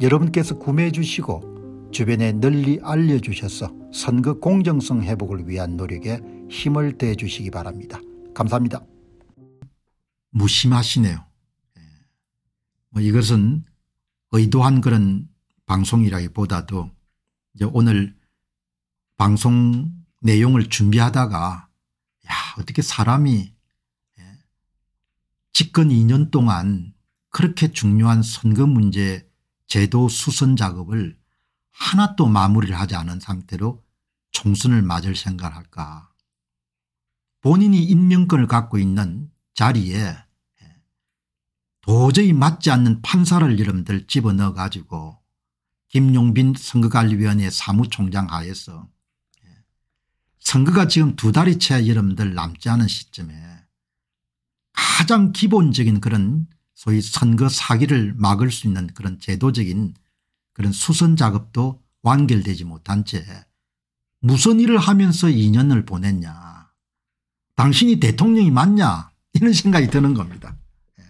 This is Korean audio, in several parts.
여러분께서 구매해 주시고 주변에 널리 알려주셔서 선거 공정성 회복을 위한 노력에 힘을 더해 주시기 바랍니다. 감사합니다. 무심하시네요. 예. 뭐 이것은 의도한 그런 방송이라기보다도 오늘 방송 내용을 준비하다가 야 어떻게 사람이 예, 집권 2년 동안 그렇게 중요한 선거 문제 제도 수선 작업을 하나도 마무리를 하지 않은 상태로 총선을 맞을 생각을 할까. 본인이 임명권을 갖고 있는 자리에 예, 도저히 맞지 않는 판사를 여러분들 집어넣어 가지고 김용빈 선거관리위원회 사무총장 하에서 예, 선거가 지금 두 달이 채 여러분들 남지 않은 시점에 가장 기본적인 그런 소위 선거 사기를 막을 수 있는 그런 제도적인 그런 수선 작업도 완결되지 못한 채 무슨 일을 하면서 2년을 보냈냐 당신이 대통령이 맞냐 이런 생각이 드는 겁니다. 예.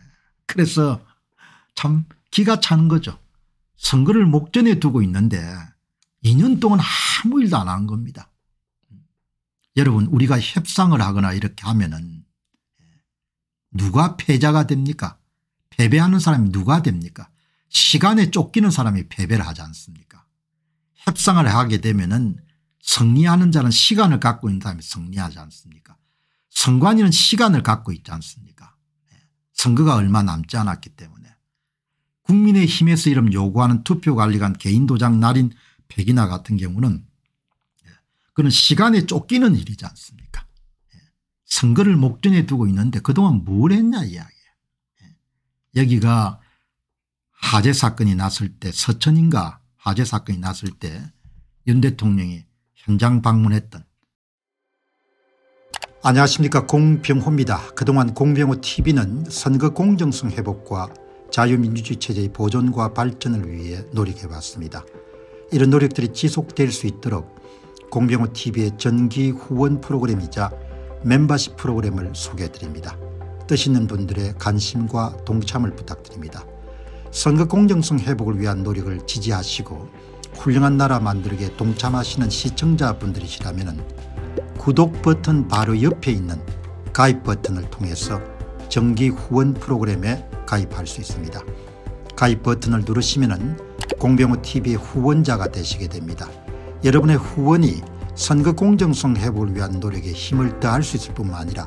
그래서 참 기가 차는 거죠. 선거를 목전에 두고 있는데 2년 동안 아무 일도 안 한 겁니다. 여러분 우리가 협상을 하거나 이렇게 하면 은 누가 패자가 됩니까 패배하는 사람이 누가 됩니까? 시간에 쫓기는 사람이 패배를 하지 않습니까? 협상을 하게 되면 은 승리하는 자는 시간을 갖고 있는 사람이 승리하지 않습니까? 선관위는 시간을 갖고 있지 않습니까? 선거가 얼마 남지 않았기 때문에. 국민의힘에서 이름 요구하는 투표관리관 개인도장 날인 폐기나 같은 경우는 예, 그런 시간에 쫓기는 일이지 않습니까? 예, 선거를 목전에 두고 있는데 그동안 뭘 했냐 이야기예요. 예, 여기가 화재 사건이 났을 때 서천인가 화재 사건이 났을 때 윤 대통령이 현장 방문했던 안녕하십니까 공병호입니다. 그동안 공병호 tv는 선거 공정성 회복과 자유민주주의 체제의 보존과 발전을 위해 노력해왔습니다. 이런 노력들이 지속될 수 있도록 공병호TV의 전기 후원 프로그램이자 멤버십 프로그램을 소개해드립니다. 뜻 있는 분들의 관심과 동참을 부탁드립니다. 선거 공정성 회복을 위한 노력을 지지하시고 훌륭한 나라 만들기에 동참하시는 시청자분들이시라면 구독 버튼 바로 옆에 있는 가입 버튼을 통해서 정기 후원 프로그램에 가입할 수 있습니다. 가입 버튼을 누르시면 공병호TV의 후원자가 되시게 됩니다. 여러분의 후원이 선거 공정성 회복을 위한 노력에 힘을 더할 수 있을 뿐만 아니라